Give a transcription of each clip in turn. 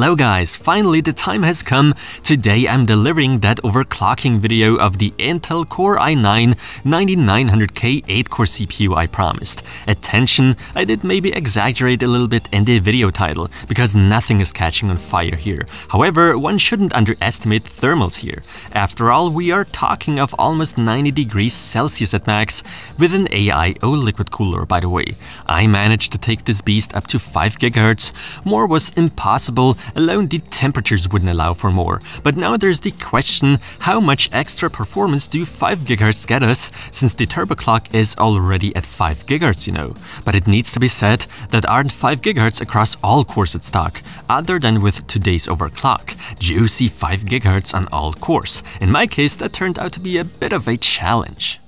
Hello guys, finally the time has come. Today I'm delivering that overclocking video of the Intel Core i9 9900K 8-core CPU I promised. Attention, I did maybe exaggerate a little bit in the video title, because nothing is catching on fire here. However, one shouldn't underestimate thermals here. After all, we are talking of almost 90 degrees Celsius at max, with an AIO liquid cooler by the way. I managed to take this beast up to 5 GHz, more was impossible alone the temperatures wouldn't allow for more. But now there's the question, how much extra performance do 5 GHz get us, since the turbo clock is already at 5 GHz, you know. But it needs to be said that aren't 5 GHz across all cores at stock, other than with today's overclock. Juicy 5 GHz on all cores. In my case, that turned out to be a bit of a challenge.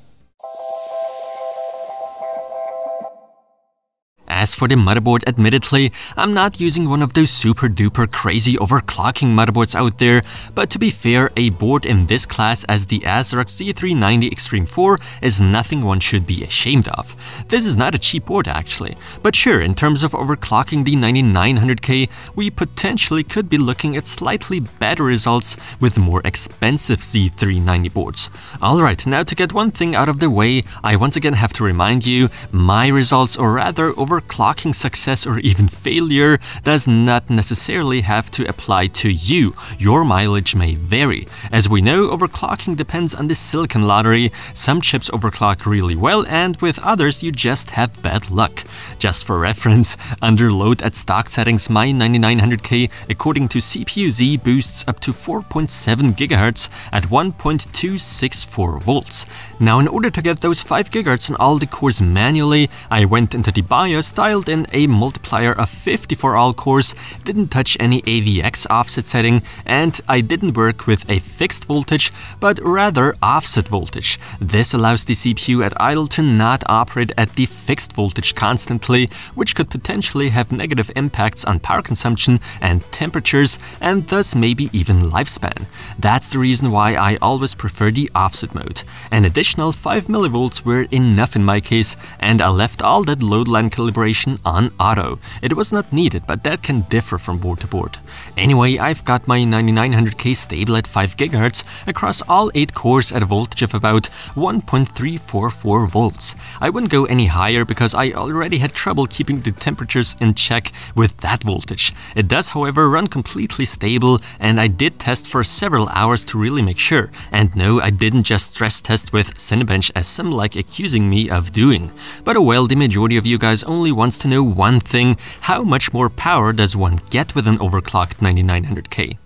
As for the motherboard, admittedly, I'm not using one of those super duper crazy overclocking motherboards out there, but to be fair, a board in this class as the ASRock Z390 Extreme 4 is nothing one should be ashamed of. This is not a cheap board actually, but sure, in terms of overclocking the 9900K, we potentially could be looking at slightly better results with more expensive Z390 boards. Alright, now to get one thing out of the way, I once again have to remind you, my results or rather overclocking clocking success or even failure does not necessarily have to apply to you. Your mileage may vary. As we know, overclocking depends on the silicon lottery. Some chips overclock really well, and with others, you just have bad luck. Just for reference, under load at stock settings, my 9900K, according to CPU-Z, boosts up to 4.7 GHz at 1.264 volts. Now, in order to get those 5 GHz on all the cores manually, I went into the BIOS, dialed in a multiplier of 50 for all cores, didn't touch any AVX offset setting, and I didn't work with a fixed voltage, but rather offset voltage. This allows the CPU at idle to not operate at the fixed voltage constantly, which could potentially have negative impacts on power consumption and temperatures, and thus maybe even lifespan. That's the reason why I always prefer the offset mode. An additional 5 mV were enough in my case, and I left all that load line calibration on auto. It was not needed, but that can differ from board to board. Anyway, I've got my 9900K stable at 5 GHz across all 8 cores at a voltage of about 1.344 volts. I wouldn't go any higher because I already had trouble keeping the temperatures in check with that voltage. It does however run completely stable and I did test for several hours to really make sure. And no, I didn't just stress test with Cinebench as some like accusing me of doing. But oh well, the majority of you guys only wants to know one thing, how much more power does one get with an overclocked 9900K?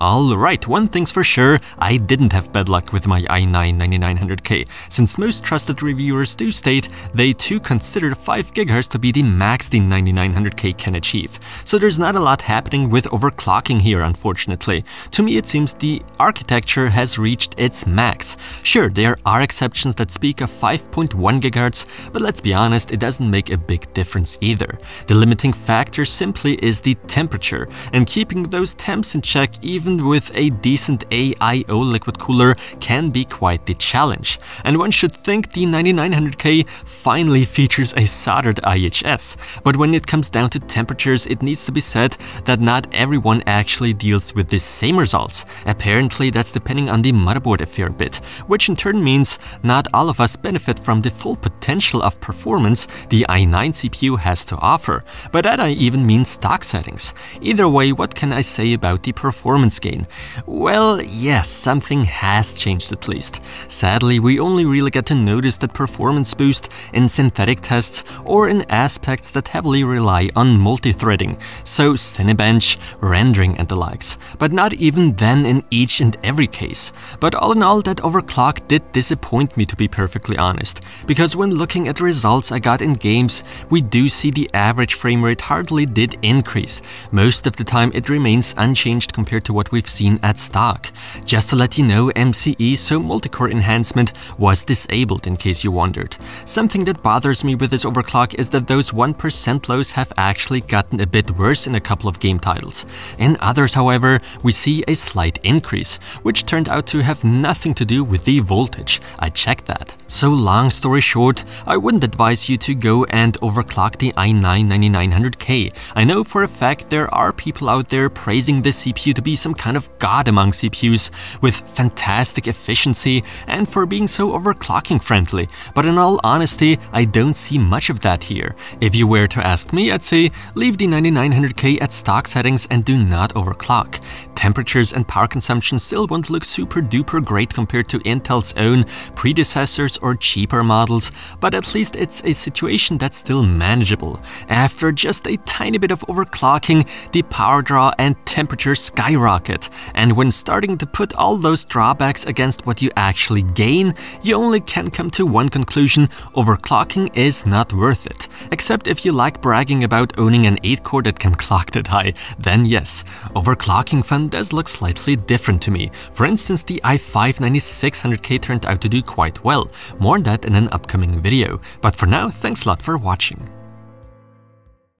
Alright, one thing's for sure, I didn't have bad luck with my i9-9900K, since most trusted reviewers do state they too consider 5GHz to be the max the 9900K can achieve. So there's not a lot happening with overclocking here unfortunately. To me it seems the architecture has reached its max. Sure, there are exceptions that speak of 5.1 GHz, but let's be honest, it doesn't make a big difference either. The limiting factor simply is the temperature, and keeping those temps in check even even with a decent AIO liquid cooler can be quite the challenge. And one should think the 9900K finally features a soldered IHS, but when it comes down to temperatures it needs to be said that not everyone actually deals with the same results. Apparently that's depending on the motherboard a fair bit, which in turn means not all of us benefit from the full potential of performance the i9 CPU has to offer, but that I even mean stock settings. Either way, what can I say about the performance performance gain? Well, yes, something has changed at least. Sadly, we only really get to notice that performance boost in synthetic tests or in aspects that heavily rely on multi-threading, so Cinebench, rendering and the likes, but not even then in each and every case. But all in all, that overclock did disappoint me to be perfectly honest, because when looking at the results I got in games, we do see the average frame rate hardly did increase. Most of the time it remains unchanged compared to what what we've seen at stock. Just to let you know, MCE, so multicore enhancement, was disabled in case you wondered. Something that bothers me with this overclock is that those 1% lows have actually gotten a bit worse in a couple of game titles. In others, however, we see a slight increase, which turned out to have nothing to do with the voltage. I checked that. So long story short, I wouldn't advise you to go and overclock the i9-9900K. I know for a fact there are people out there praising the CPU to be some kind of god among CPUs with fantastic efficiency and for being so overclocking friendly, but in all honesty, I don't see much of that here. If you were to ask me, I'd say leave the 9900K at stock settings and do not overclock. Temperatures and power consumption still won't look super duper great compared to Intel's own predecessors or cheaper models, but at least it's a situation that's still manageable. After just a tiny bit of overclocking, the power draw and temperature skyrocket and when starting to put all those drawbacks against what you actually gain, you only can come to one conclusion, overclocking is not worth it. Except if you like bragging about owning an 8-core that can clock that high, then yes, overclocking fun does look slightly different to me. For instance, the i5-9600K turned out to do quite well, more on that in an upcoming video. But for now, thanks a lot for watching.